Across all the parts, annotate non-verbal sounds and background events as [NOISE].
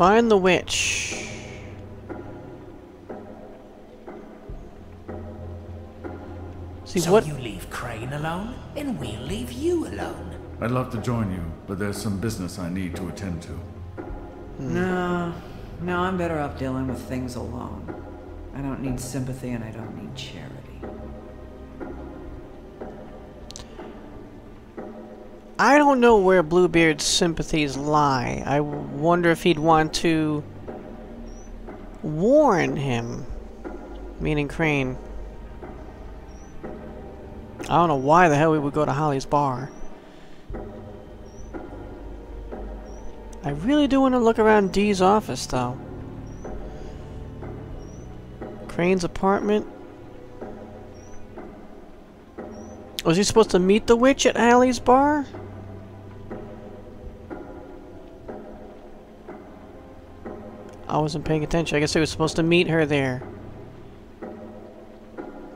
Find the witch. See so what? you leave Crane alone, and we'll leave you alone. I'd love to join you, but there's some business I need to attend to. Hmm. No, no, I'm better off dealing with things alone. I don't need sympathy and I don't need charity. I don't know where Bluebeard's sympathies lie. I wonder if he'd want to warn him, meaning Crane. I don't know why the hell we would go to Holly's bar. I really do want to look around Dee's office, though. Crane's apartment. Was he supposed to meet the witch at Holly's bar? I wasn't paying attention. I guess he was supposed to meet her there.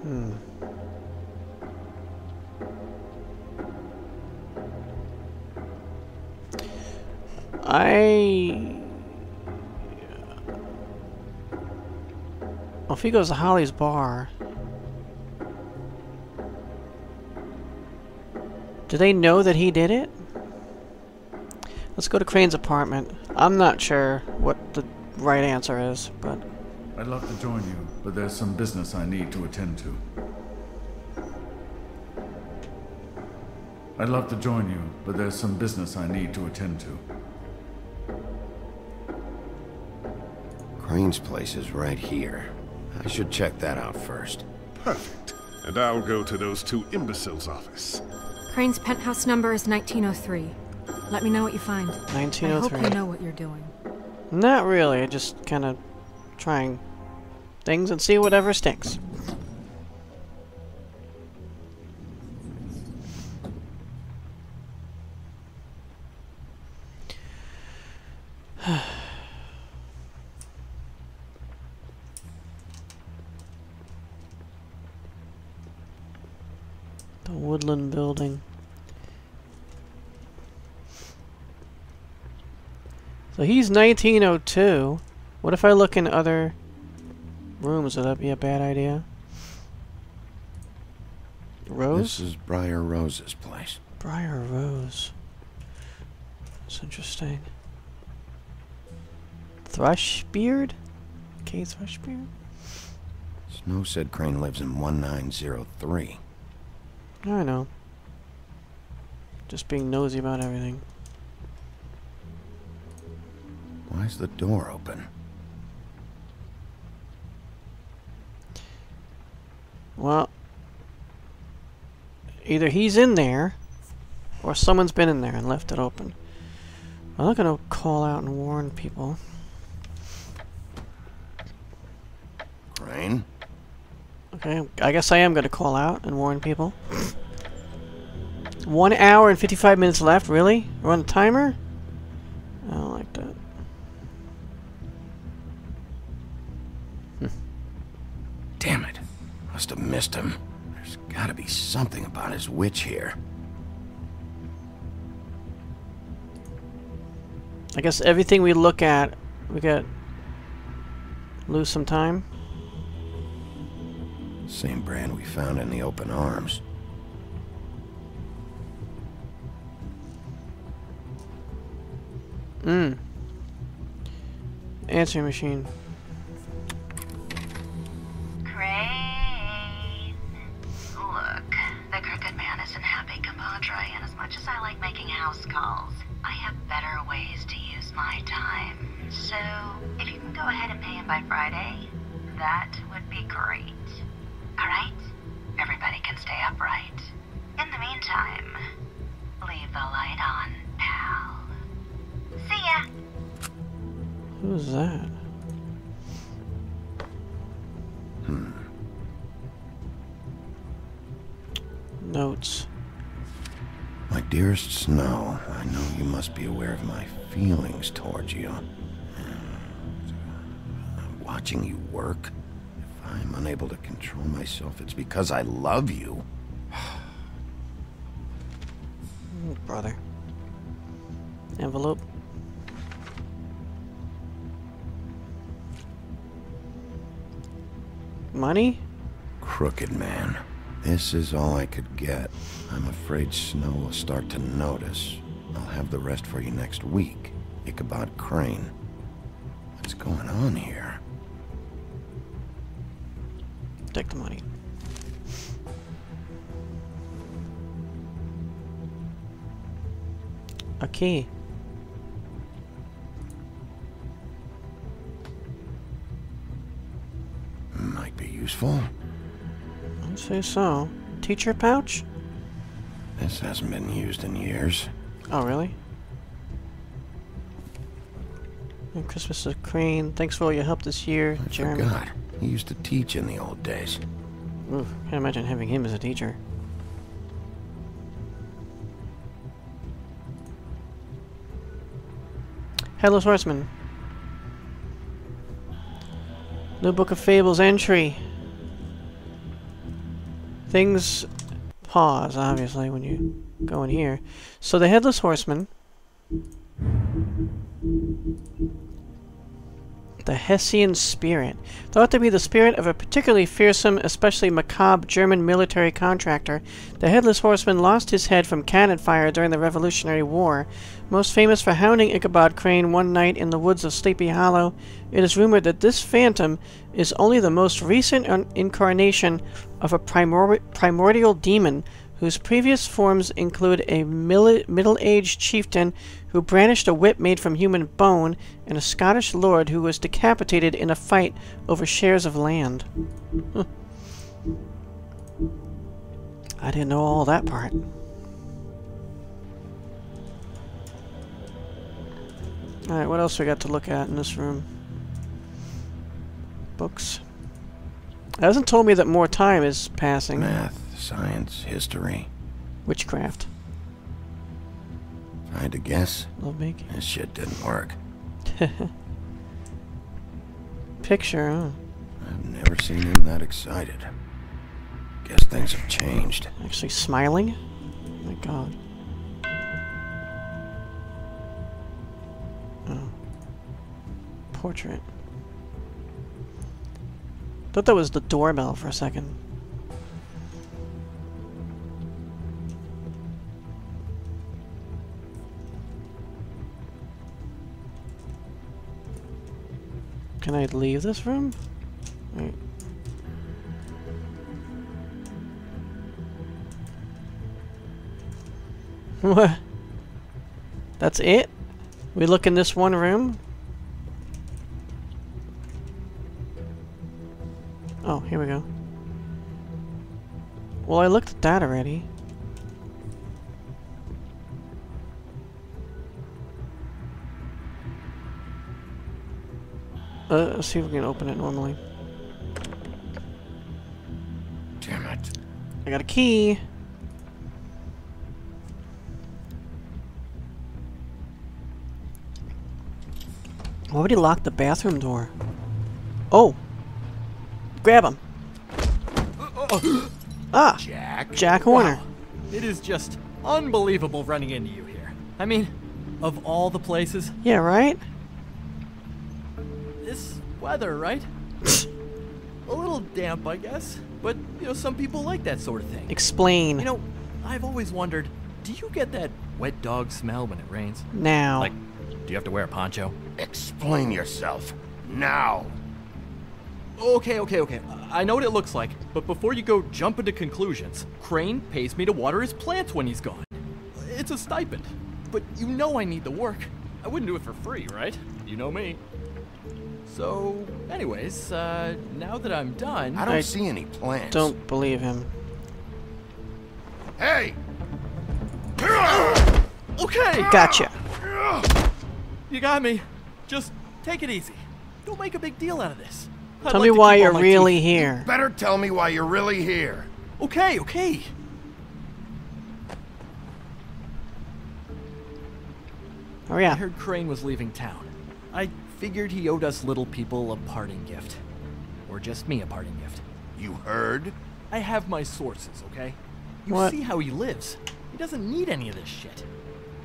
Hmm. I... Well, if he goes to Holly's bar... Do they know that he did it? Let's go to Crane's apartment. I'm not sure what the right answer is, but... I'd love to join you, but there's some business I need to attend to. I'd love to join you, but there's some business I need to attend to. Crane's place is right here. I should check that out first. Perfect. And I'll go to those two imbeciles' office. Crane's penthouse number is 1903. Let me know what you find. 1903. I hope you know what you're doing. Not really, just kind of trying things and see whatever sticks. [SIGHS] the Woodland Building. So he's 1902. What if I look in other rooms? Would that be a bad idea? Rose? This is Briar Rose's place. Briar Rose. That's interesting. Thrushbeard? K. Thrushbeard? Snow said Crane lives in 1903. I know. Just being nosy about everything. Why's the door open? Well, either he's in there, or someone's been in there and left it open. I'm not gonna call out and warn people. Crane? Okay, I guess I am gonna call out and warn people. One hour and 55 minutes left, really? Run a timer? Missed him. There's gotta be something about his witch here. I guess everything we look at, we got lose some time. Same brand we found in the open arms. Mm. Answering machine. Stay upright. In the meantime, leave the light on, pal. See ya! Who's that? Hmm. Notes. My dearest Snow, I know you must be aware of my feelings towards you. Watching you work, if I'm unable to control myself, it's because I love you. [SIGHS] Brother. Envelope. Money? Crooked man. This is all I could get. I'm afraid Snow will start to notice. I'll have the rest for you next week. Ichabod Crane. What's going on here? Take the money. A key. Might be useful. I'd say so. Teacher pouch? This hasn't been used in years. Oh, really? And Christmas is Crane. Thanks for all your help this year, I Jeremy. forgot. He used to teach in the old days. Oof, can't imagine having him as a teacher. Headless Horseman. New Book of Fables entry. Things pause, obviously, when you go in here. So the Headless Horseman. The Hessian spirit. Thought to be the spirit of a particularly fearsome, especially macabre German military contractor, the Headless Horseman lost his head from cannon fire during the Revolutionary War. Most famous for hounding Ichabod Crane one night in the woods of Sleepy Hollow, it is rumored that this phantom is only the most recent incarnation of a primor- primordial demon whose previous forms include a middle-aged chieftain who brandished a whip made from human bone and a Scottish lord who was decapitated in a fight over shares of land. I didn't know all that part. Alright, what else we got to look at in this room? Books. It hasn't told me that more time is passing. Math, science, history. Witchcraft. Had to guess, Little big. this shit didn't work. [LAUGHS] Picture, huh? I've never seen him that excited. Guess things have changed. Actually smiling? Oh my god. Oh. Portrait. Thought that was the doorbell for a second. Can I leave this room? Wait. [LAUGHS] What? That's it? We look in this one room? Oh, here we go. Well, I looked at that already. Uh, let's see if we can open it normally. Damn it. I got a key. Why would he lock the bathroom door? Oh! Grab him! [GASPS] ah! Jack. Jack Horner. Wow. It is just unbelievable running into you here. I mean, of all the places, Yeah, right? This weather, right? A little damp, I guess. But, you know, some people like that sort of thing. Explain. You know, I've always wondered do you get that wet dog smell when it rains? now. Like, do you have to wear a poncho? Explain yourself. Now. Okay, okay, okay. I know what it looks like, but before you go jump into conclusions, Crane pays me to water his plants when he's gone. It's a stipend. But you know I need the work. I wouldn't do it for free, right? You know me. So, anyways, uh, now that I'm done. I don't I see any plans. Don't believe him. Hey! Okay! Gotcha. You got me. Just take it easy. Don't make a big deal out of this. I'd Tell like me why you're really teeth- here. Better tell me why you're really here. Okay, okay. Hurry I heard Crane was leaving town. I figured he owed us little people a parting gift. Or just me a parting gift. You heard? I have my sources, okay? You What? see how he lives. He doesn't need any of this shit.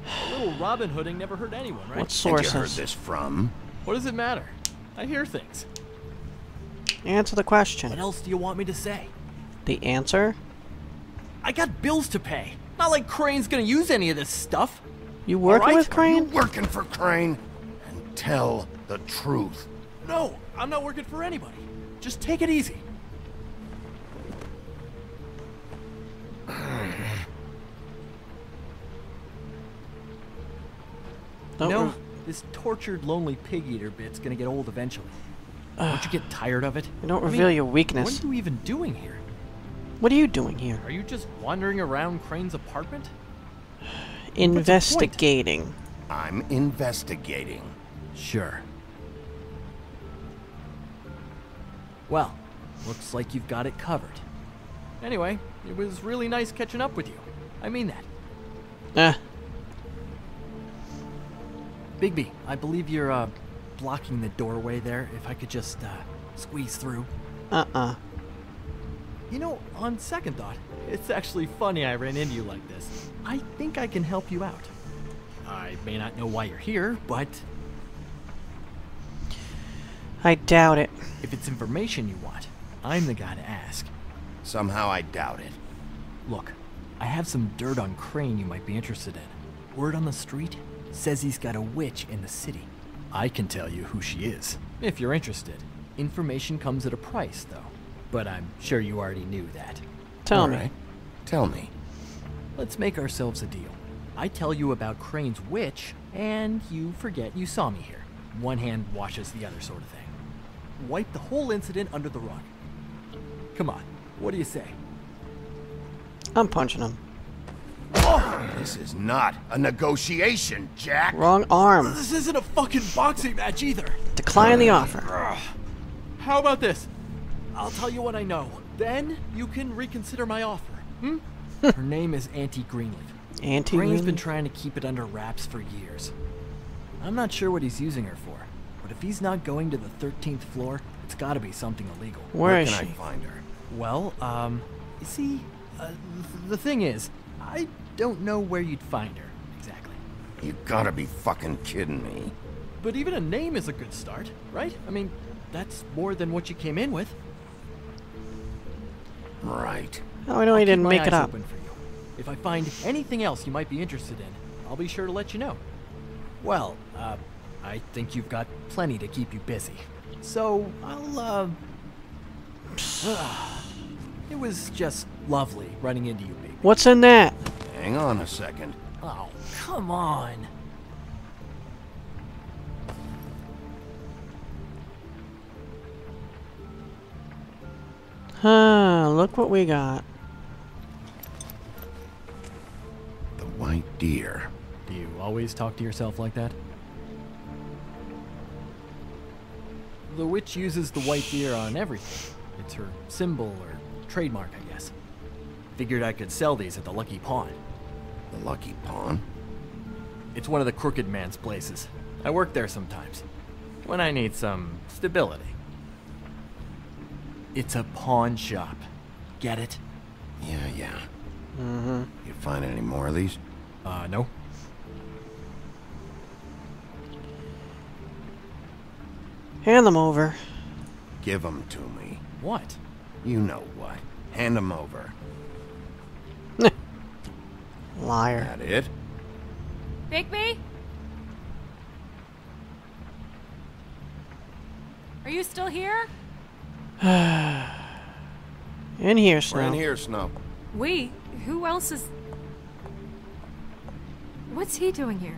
A little Robin Hooding never hurt anyone, right? What And you heard this from? What does it matter? I hear things. Answer the question. What else do you want me to say? The answer? I got bills to pay. Not like Crane's gonna use any of this stuff. You working right. with You Crane? working for Crane? And tell the truth. No, I'm not working for anybody. Just take it easy. Don't you know, re- this tortured, lonely pig eater bit's gonna get old eventually. Don't you get tired of it? You don't I mean, reveal your weakness. What are you even doing here? What are you doing here? Are you just wandering around Crane's apartment? [SIGHS] Investigating. I'm investigating. Sure. Well, looks like you've got it covered. Anyway, it was really nice catching up with you. I mean that. Eh, Bigby, I believe you're, uh, blocking the doorway there. If I could just, uh, squeeze through. uh-uh. You know, on second thought, it's actually funny I ran into you like this. I think I can help you out. I may not know why you're here, but I doubt it. if it's information you want, I'm the guy to ask. Somehow I doubt it. Look, I have some dirt on Crane you might be interested in. Word on the street says he's got a witch in the city. I can tell you who she is, if you're interested. Information comes at a price, though. But I'm sure you already knew that. Tell All me. right. Tell me. Let's make ourselves a deal. I tell you about Crane's witch, and you forget you saw me here. One hand washes the other, sort of thing. Wipe the whole incident under the rug. Come on, what do you say? I'm punching him. This is not a negotiation, Jack. Wrong arm. This isn't a fucking boxing match either. Decline the offer. How about this? I'll tell you what I know. Then you can reconsider my offer. Hmm? [LAUGHS] Her name is Auntie Greenleaf. Auntie Crane's been trying to keep it under wraps for years. I'm not sure what he's using her for, but if he's not going to the 13th floor, it's gotta be something illegal. Where Where is can she? I find her? Well, um, you see, uh, the thing is, I don't know where you'd find her, exactly. You gotta be fucking kidding me. But even a name is a good start, right? I mean, that's more than what you came in with. Right. Oh, I know he didn't make it up. for you. If I find anything else you might be interested in, I'll be sure to let you know. Well, uh, I think you've got plenty to keep you busy. So, I'll, uh... [SIGHS] it was just lovely running into you, baby. What's in that? Hang on a second. Oh, come on. Huh, look what we got. The white deer. Do you always talk to yourself like that? The witch uses the white deer on everything. It's her symbol or trademark, I guess. Figured I could sell these at the Lucky Pawn. The lucky pawn. It's one of the crooked man's places. I work there sometimes. When I need some stability. It's a pawn shop. Get it? Yeah, yeah. Mm-hmm. You find any more of these? Uh, no. Hand them over. Give them to me. What? You know what. Hand them over. [LAUGHS] Liar. That it? Bigby? Are you still here? [SIGHS] In here, We're Snow. in here, Snow. We? Who else is. What's he doing here?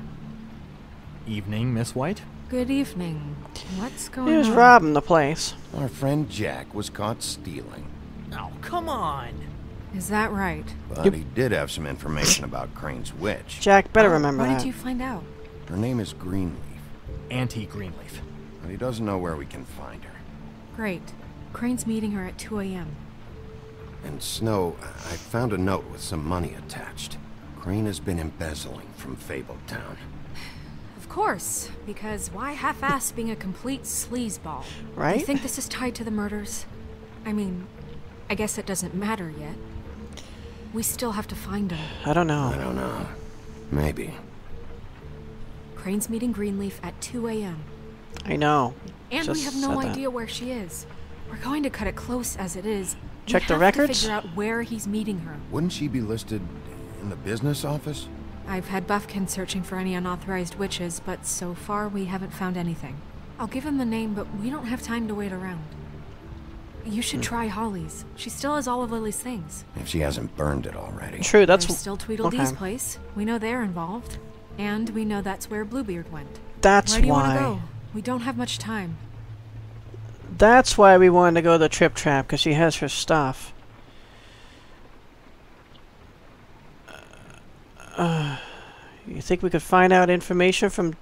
Evening, Miss White? Good evening. What's going He was on? robbing the place. Our friend Jack was caught stealing. Oh, come on. Is that right? But he did have some information about Crane's witch. Jack better oh, remember What that. did you find out? Her name is Greenleaf, Auntie Greenleaf. but he doesn't know where we can find her. Great. Crane's meeting her at 2 a.m. And Snow, I found a note with some money attached. Crane has been embezzling from Fabletown. Of course, because why half-ass being a complete sleazeball? Right? You think this is tied to the murders? I mean, I guess it doesn't matter yet. We still have to find him. I don't know. I don't know. Maybe. Crane's meeting Greenleaf at 2 a.m. I know. And we have no said that. idea where she is. We're going to cut it close as it is. We Check the have records? To figure out where he's meeting her. Wouldn't she be listed in the business office? I've had Bufkin searching for any unauthorized witches, but so far we haven't found anything. I'll give him the name, but we don't have time to wait around. You should try Holly's. She still has all of Lily's things. If she hasn't burned it already. True, that's There's still Tweedledee's okay. place. We know they're involved. And we know that's where Bluebeard went. That's Where do you why. want to go? We don't have much time. That's why we wanted to go to the Trip Trap because she has her stuff. Uh, you think we could find out information from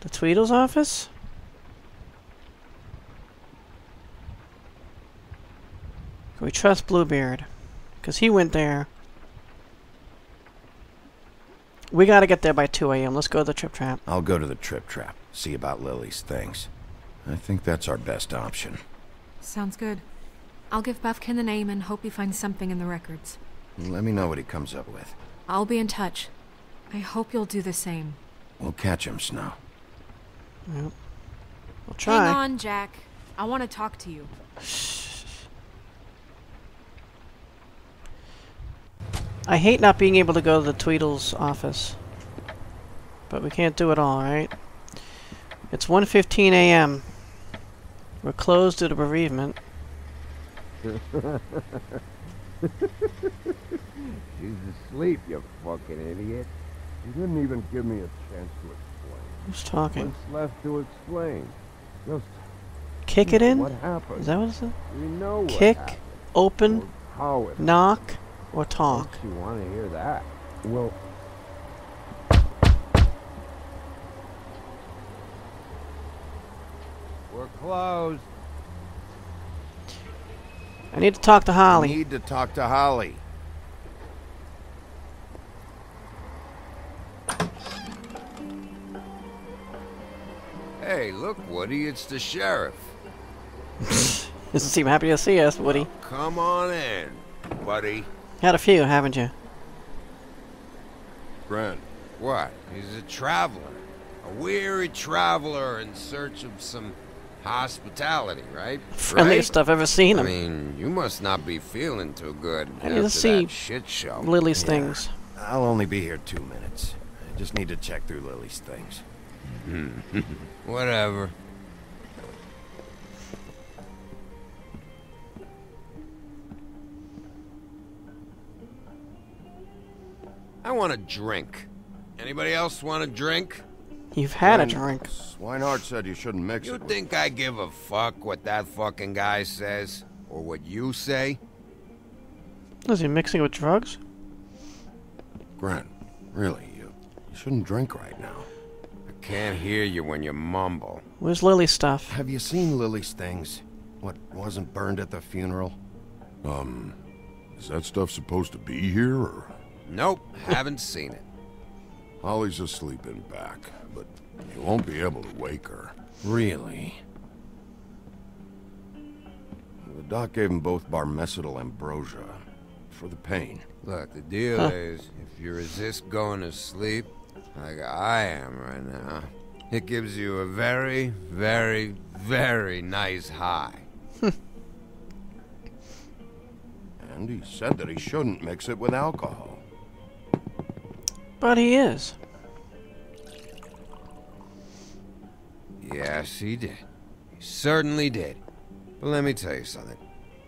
the Tweedle's office? Can we trust Bluebeard? Because he went there. We gotta get there by 2 a.m. Let's go to the Trip Trap. I'll go to the trip trap, see about Lily's things. I think that's our best option. Sounds good. I'll give Bufkin the name and hope he finds something in the records. Let me know what he comes up with. I'll be in touch. I hope you'll do the same. We'll catch him, Snow. We'll try. Hang on, Jack. I want to talk to you. I hate not being able to go to the Tweedle's office. But we can't do it all, right? It's 1.15 a.m. We're closed due to bereavement. [LAUGHS] She's asleep, you fucking idiot. You didn't even give me a chance to explain. Who's talking? What's left to explain? Just Kick it in? what happened. Is that what it said? We know what Kick, happened. open, How it knock, or talk? makes you want to hear that. Well, we're closed. I need to talk to Holly. I Need to talk to Holly. Hey, look, Woody, it's the sheriff. [LAUGHS] Doesn't seem happy to see us, Woody. Come on in, buddy. Had a few, haven't you? Brent. What? He's a traveler. A weary traveler in search of some hospitality, right? Friendliest I've ever seen him. I mean, you must not be feeling too good I need to after see that shit show. Lily's things. I'll only be here two minutes. I just need to check through Lily's things. [LAUGHS] Whatever. I want a drink. Anybody else want a drink? You've had a drink. Swineheart said you shouldn't mix You it. with- think I give a fuck what that fucking guy says? Or what you say? Is he mixing it with drugs? Gren, really, you, you shouldn't drink right now. I can't hear you when you mumble. Where's Lily's stuff? Have you seen Lily's things? What wasn't burned at the funeral? Um, is that stuff supposed to be here, or? Nope, haven't seen it. Holly's asleep in back, but you won't be able to wake her. Really? The doc gave them both barmecidal ambrosia for the pain. Look, the deal is, if you resist going to sleep, like I am right now, it gives you a very, very, very nice high. [LAUGHS] And he said that he shouldn't mix it with alcohol. But he is. Yes, he did. He certainly did. But let me tell you something.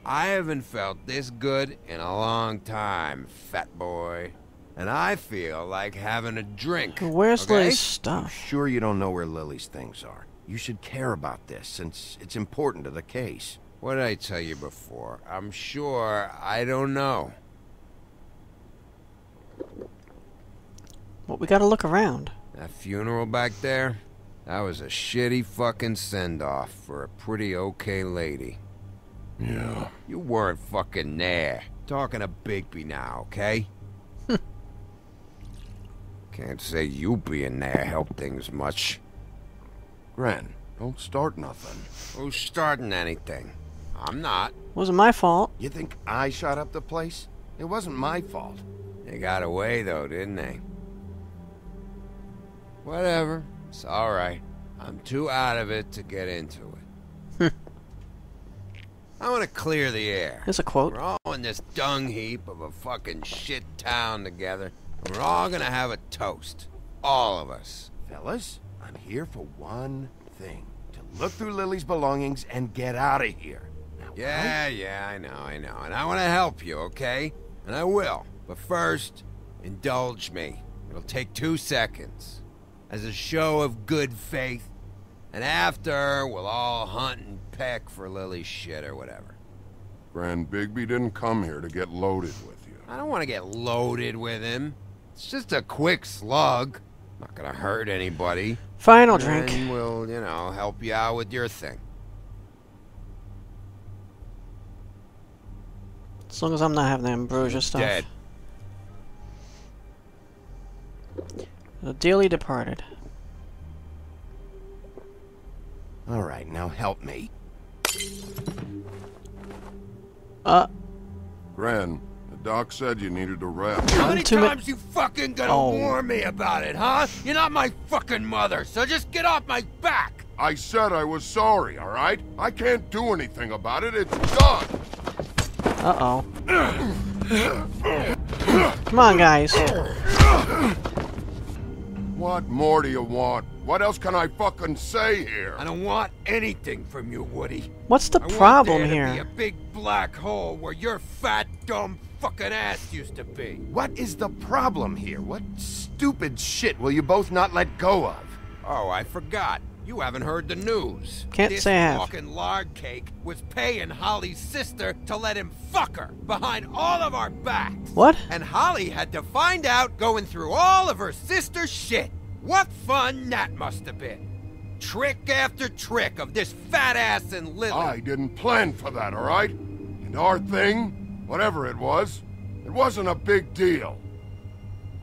I haven't felt this good in a long time, fat boy. And I feel like having a drink. Where's okay? Lily's stuff? Sure you don't know where Lily's things are. You should care about this since it's important to the case. What did I tell you before? I'm sure I don't know. Well, we gotta look around. That funeral back there? That was a shitty fucking send off for a pretty okay lady. Yeah. You weren't fucking there. Talking to Bigby now, okay? Can't say you being there helped things much. Gren, don't start nothing. Who's starting anything? I'm not. Wasn't my fault. You think I shot up the place? It wasn't my fault. They got away though, didn't they? Whatever. It's alright. I'm too out of it to get into it. [LAUGHS] I want to clear the air. There's a quote. We're all in this dung heap of a fucking shit town together. And we're all gonna have a toast. All of us. Fellas, I'm here for one thing. To look through Lily's belongings and get out of here. Now, Yeah, yeah, I know, I know. And I want to help you, okay? And I will. But first, indulge me. It'll take two seconds. As a show of good faith. And after, we'll all hunt and peck for Lily's shit or whatever. Gren Bigby didn't come here to get loaded with you. I don't want to get loaded with him. It's just a quick slug. Not gonna hurt anybody. Final drink. And we'll, you know, help you out with your thing. As long as I'm not having the ambrosia stuff. Dead. The dearly departed. All right, now help me. Uh, Gren, the doc said you needed a rest. How many too ma- times you fucking gonna Oh. warn me about it, huh? You're not my fucking mother, so just get off my back! I said I was sorry, all right? I can't do anything about it. It's done. uh-oh. Come on, guys. What more do you want? What else can I fucking say here? I don't want anything from you, Woody. What's the I want problem there to here? be a big black hole where your fat, dumb fucking ass used to be. What is the problem here? What stupid shit will you both not let go of? Oh, I forgot. You haven't heard the news. Can't this say I have. fucking lard cake was paying Holly's sister to let him fuck her behind all of our backs. What? And Holly had to find out going through all of her sister's shit. What fun that must have been. Trick after trick of this fat ass and Lily. I didn't plan for that, all right? And our thing, whatever it was, it wasn't a big deal.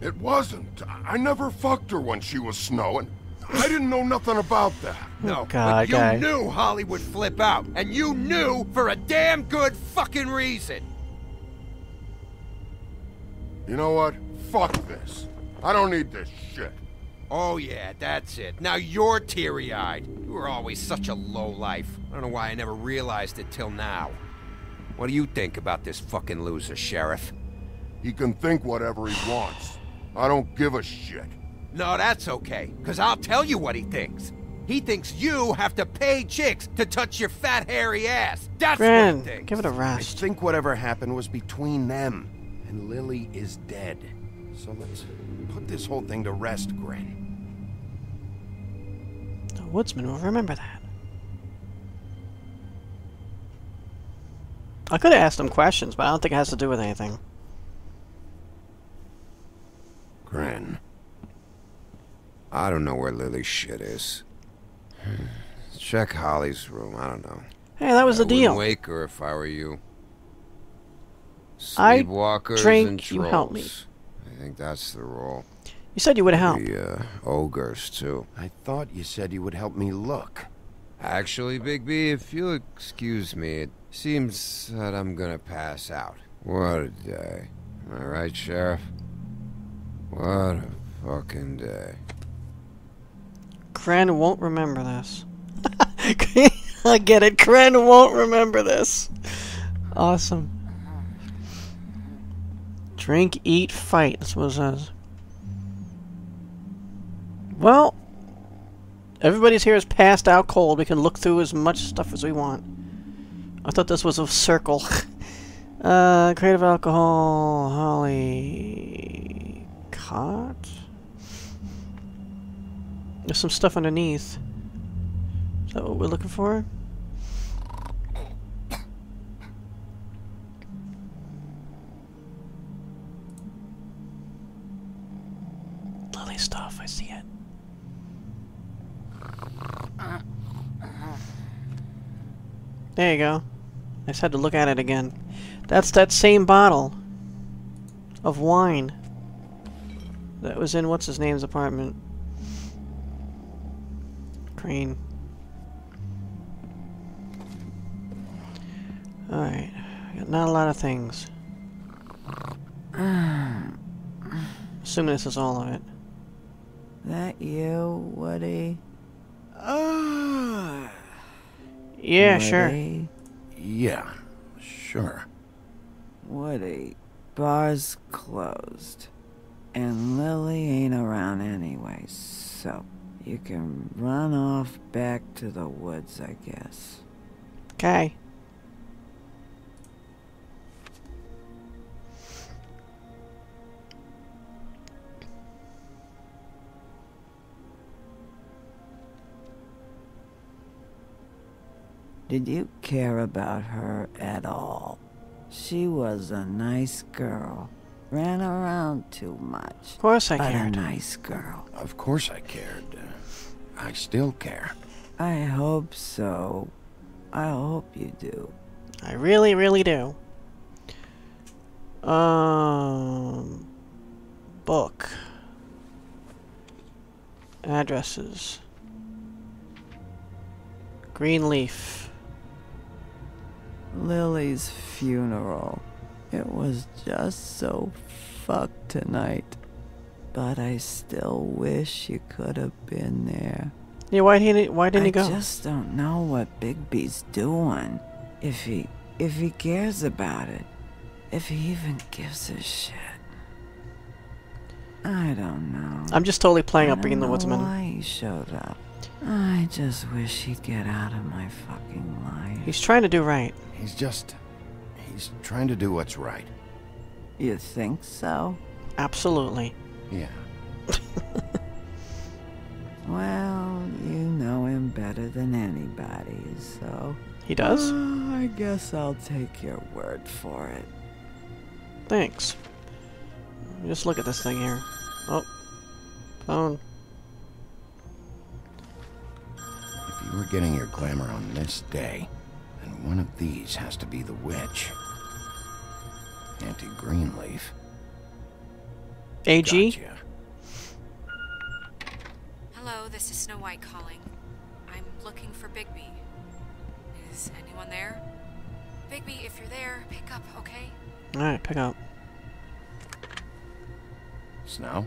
It wasn't. I I never fucked her when she was snowing. I didn't know nothing about that. No, Oh, God, but you guy. knew Holly would flip out, and you knew for a damn good fucking reason. You know what? Fuck this. I don't need this shit. Oh yeah, that's it. Now you're teary-eyed. You were always such a low life. I don't know why I never realized it till now. What do you think about this fucking loser, Sheriff? He can think whatever he wants. I don't give a shit. No, that's okay, because I'll tell you what he thinks. He thinks you have to pay chicks to touch your fat, hairy ass. That's what Gren, he thinks. give it a rest. I think whatever happened was between them, and Lily is dead. So let's put this whole thing to rest, Gren. The woodsman will remember that. I could have asked him questions, but I don't think it has to do with anything. Gren. I don't know where Lily's shit is. Check Holly's room. I don't know. Hey, that was I the deal. wouldn't wake her if I were you. Sleepwalkers I Sleepwalkers drink, and you help me. I think that's the rule. You said you would help. The uh, ogres too. I thought you said you would help me look. Actually, Bigby, if you'll excuse me, it seems that I'm gonna pass out. What a day. Am I right, Sheriff? What a fucking day. Gren won't remember this. [LAUGHS] I get it. Gren won't remember this. Awesome. Drink, eat, fight. That's what it says. Well, everybody's here is passed out cold. We can look through as much stuff as we want. I thought this was a circle. [LAUGHS] uh, creative alcohol, holly, cot. There's some stuff underneath. Is that what we're looking for? Lily stuff, I see it. There you go. I just had to look at it again. That's that same bottle of wine that was in what's his name's apartment. Crane. Alright. Got not a lot of things. [SIGHS] Assuming this is all of it. That you, Woody? Ah! Yeah, sure. Woody? Yeah, sure. What a bar's closed. And Lily ain't around anyway, so you can run off back to the woods, I guess. Okay. Did you care about her at all? She was a nice girl. Ran around too much. Of course I but cared. a nice girl. Of course I cared. I still care. I hope so. I hope you do. I really, really do. Um, book. Addresses. Greenleaf. Lily's funeral. It was just so fucked tonight. But I still wish you could have been there. Yeah, why didn't he, why didn't I he go? I just don't know what Bigby's doing. If he if he cares about it. If he even gives a shit. I don't know. I'm just totally playing I up being the woodsman. Why he showed up. I just wish he'd get out of my fucking life. He's trying to do right. He's just. He's trying to do what's right. You think so? Absolutely. Yeah. [LAUGHS] Well, you know him better than anybody, so. He does? Uh, I guess I'll take your word for it. Thanks. Just look at this thing here. Oh. Phone. If you were getting your glamour on this day, then one of these has to be the witch. Auntie Greenleaf. AG? Gotcha. Hello, this is Snow White calling. I'm looking for Bigby. Is anyone there? Bigby, if you're there, pick up, okay? Alright, pick up. Snow?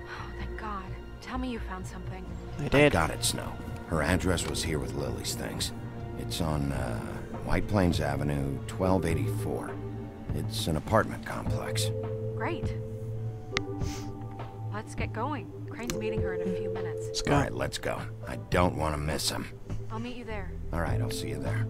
Oh, thank God. Tell me you found something. I I did. got it, Snow. Her address was here with Lily's things. It's on uh, White Plains Avenue, 1284. It's an apartment complex. Great. Let's get going. Crane's meeting her in a few minutes. Let's go. right, let's go. I don't want to miss him. I'll meet you there. All right, I'll see you there.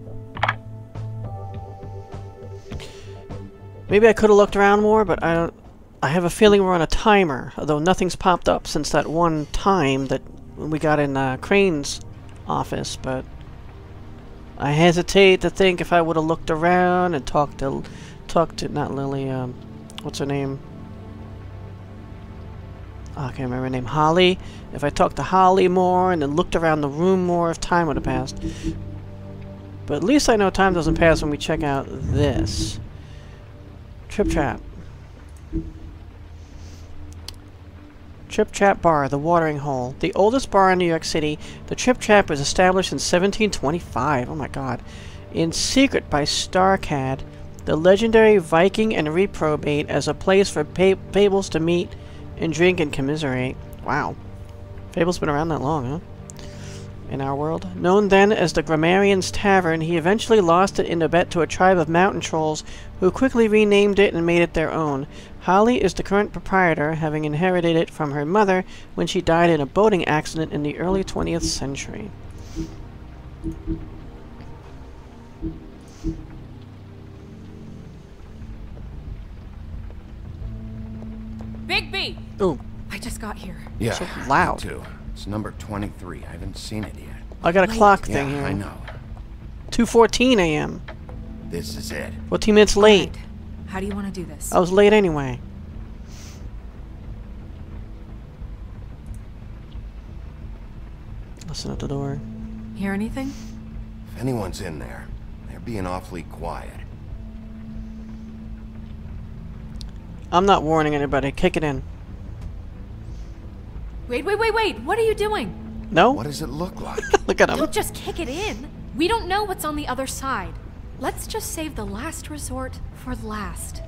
Maybe I could have looked around more, but I don't. I have a feeling we're on a timer, although nothing's popped up since that one time that we got in uh, Crane's office. But I hesitate to think if I would have looked around and talked to, talked to not Lily. Um, what's her name? Oh, I can't remember her name. Holly. If I talked to Holly more and then looked around the room more, if time would have passed. But at least I know time doesn't pass when we check out this. Trip Trap. Trip Trap Bar, the watering hole. The oldest bar in New York City, the Trip Trap was established in 1725. Oh my god. In secret by Starkad, the legendary Viking and reprobate as a place for fables to meet and drink and commiserate. Wow. Fable's been around that long, huh? In our world. Known then as the Grammarian's Tavern, he eventually lost it in a bet to a tribe of mountain trolls who quickly renamed it and made it their own. Holly is the current proprietor, having inherited it from her mother when she died in a boating accident in the early 20th century. Bigby! Ooh, I just got here. Yeah, So loud. too. It's number 23. I haven't seen it yet. I got a Wait. clock thing yeah, here. I know. 2:14 a.m. This is it. 14 minutes late. Right. How do you want to do this? I was late anyway. Listen at the door. Hear anything? If anyone's in there, they're being awfully quiet. I'm not warning anybody. Kick it in. Wait, wait, wait, wait! What are you doing? No? What does it look like? [LAUGHS] Look at him. Don't just kick it in. We don't know what's on the other side. Let's just save the last resort for last.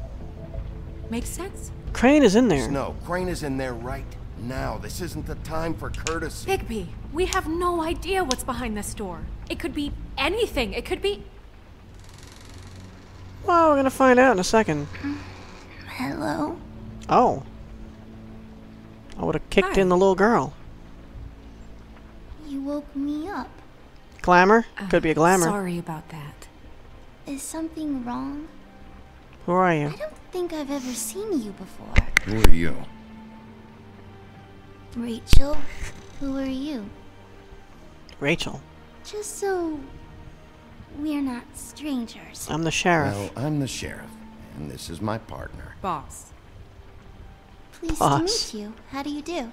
Makes sense? Crane is in there. No, Crane is in there right now. This isn't the time for courtesy. Bigby, we have no idea what's behind this door. It could be anything. It could be. Well, we're gonna find out in a second. Hello? Oh. I would have kicked Hi. in the little girl. You woke me up. Glamour? Could be a glamour. Sorry about that. Is something wrong? Who are you? I don't think I've ever seen you before. Who are you? Rachel, who are you? Rachel. Just so we're not strangers. I'm the sheriff. Well, I'm the sheriff, and this is my partner. Boss. Pleased Boss. to meet you. How do you do?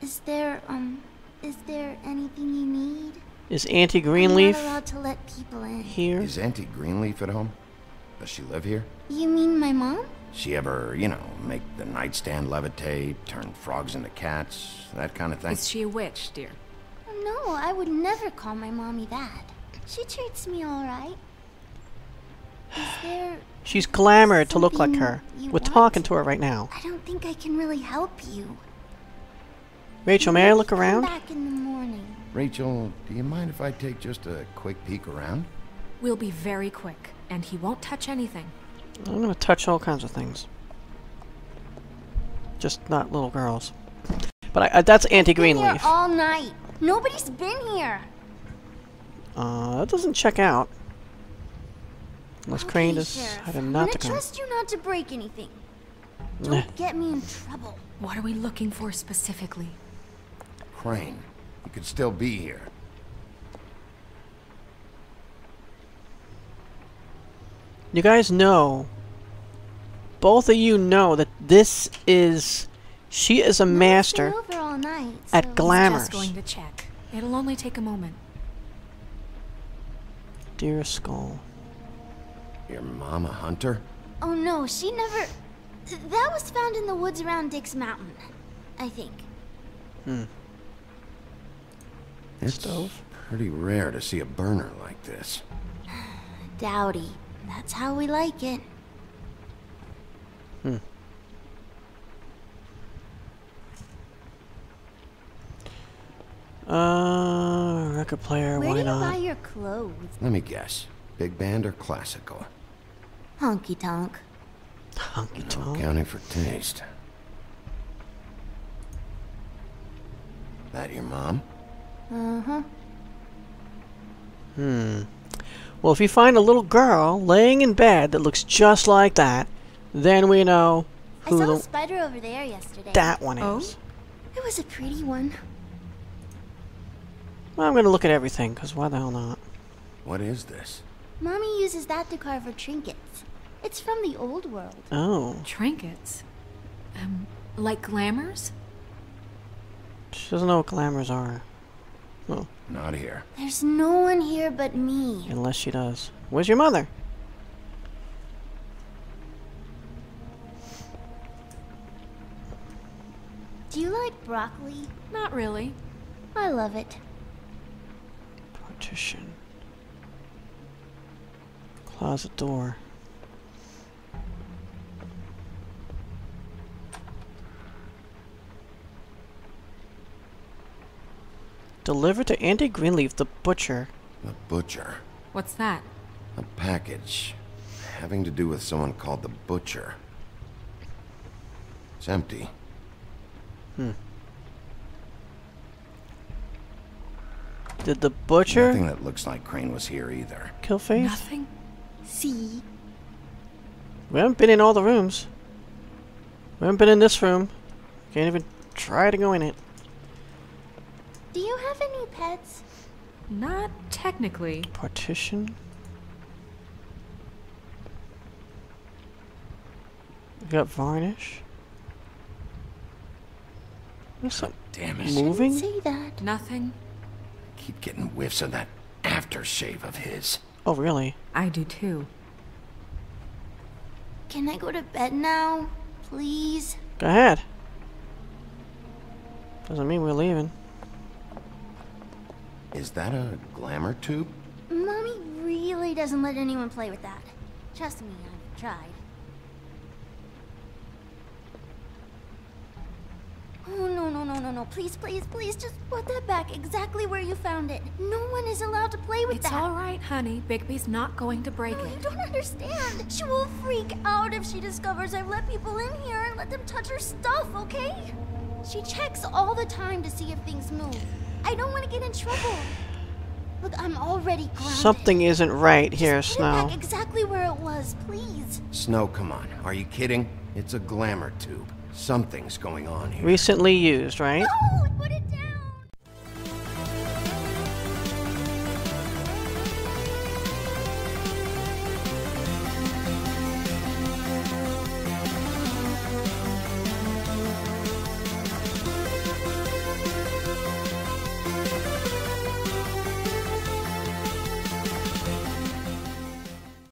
Is there, um, is there anything you need? Is Auntie I'm Greenleaf not allowed to let people in. here? Is Auntie Greenleaf at home? Does she live here? You mean my mom? She ever, you know, make the nightstand levitate, turn frogs into cats, that kind of thing? Is she a witch, dear? No, I would never call my mommy that. She treats me all right. Is there? She's glamored to look like her. We're want? talking to her right now. I don't think I can really help you. Rachel, may I look around? Back in the morning. Rachel, do you mind if I take just a quick peek around? We'll be very quick, and he won't touch anything. I'm gonna touch all kinds of things. Just not little girls. But I, I, that's Auntie Been here Greenleaf. all night. Nobody's been here. Uh, that doesn't check out. Unless Crane Okay, decided Sheriff, I'm not gonna to come. trust you not to break anything. Don't get me in trouble. What are we looking for specifically? Crane, you could still be here. You guys know. Both of you know that this is. She is a Nobody's master been over all night, at so- glamours. Just going to check. It'll only take a moment. Dear Skull. Your mom a hunter? Oh no, she never. That was found in the woods around Dick's Mountain, I think. Hmm. It's Stove? pretty rare to see a burner like this. [SIGHS] Dowdy. That's how we like it. Hmm. Uh, record player, Where why do you not? buy your clothes? Let me guess. Big band or classical? Honky tonk. Honky No tonk. accounting for taste. That your mom? Uh huh. Hmm. Well, if you find a little girl laying in bed that looks just like that, then we know I who saw the, a spider over there yesterday. that one is. Oh? It was a pretty one. Well, I'm gonna look at everything, because why the hell not? What is this? Mommy uses that to carve her trinkets. It's from the old world. Oh, Trinkets? Um, like glamours? she doesn't know what glamours are. Oh, Not here. There's no one here but me. unless she does. Where's your mother? Do you like broccoli? Not really. I love it. Partition. Closet door. Delivered to Auntie Greenleaf, the butcher. The butcher. What's that? A package. Having to do with someone called the butcher. It's empty. Hmm. Did the butcher Nothing that looks like Crane was here either. kill Faith? Nothing? See? We haven't been in all the rooms. We haven't been in this room. Can't even try to go in it. Do you have any pets? Not technically. Partition. We got varnish. There's some Damn it. moving. Say that. Nothing? Keep getting whiffs of that aftershave of his. Oh, really? I do too. Can I go to bed now? Please? Go ahead. Doesn't mean we're leaving. Is that a glamour tube? Mommy really doesn't let anyone play with that. Trust me, I've tried. Oh, no, no, no, no, no. Please, please, please, just put that back exactly where you found it. No one is allowed to play with It's that. It's all right, honey. Bigby's not going to break No, you don't understand. She will freak out if she discovers I've let people in here and let them touch her stuff, okay? She checks all the time to see if things move. I don't want to get in trouble. Look, I'm already grounded. Something isn't right here, Put it Snow. back exactly where it was, please. Snow, come on. Are you kidding? It's a glamour tube. Something's going on here. Recently used, right? No, put it down.